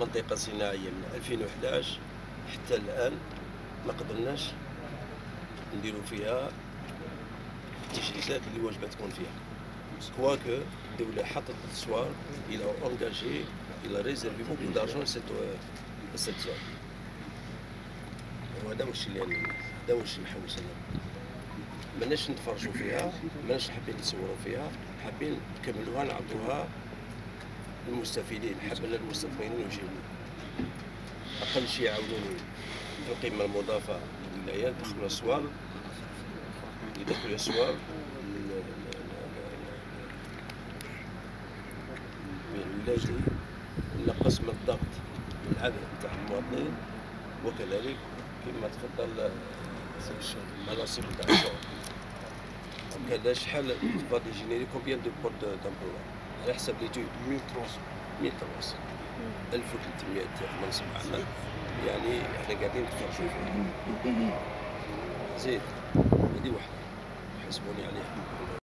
منطقة صناعية من 2011 حتى الآن ما قدرناش نديروا فيها التجهيزات اللي واجبة تكون فيها. quoique الدولة حطت التصوار elle a engagé elle a réservé beaucoup d'argent cette zone وهذا واش اللي هذا واش نحوس أنا ماناش نتفرجوا فيها ماناش حابين نصوروا فيها حابين نكملوها نعطوها للمستفيدين حابين المستثمرين ويجيو أقل شيء يعاونوني في القيمة المضافة للولايات دخلوا اسواق يدخلوا اسواق الولايتي نقص من الضغط العدد تاع المواطنين. وكذلك كما تفضل مناصب تاع الشغل كذا شحال va générer combien de postes d'emploi على حسب l'étude 1300 1300 1300 منصب عمل يعني إحنا قاعدين نتفرجوا فيه زيد هذه واحدة. حسبوني عليها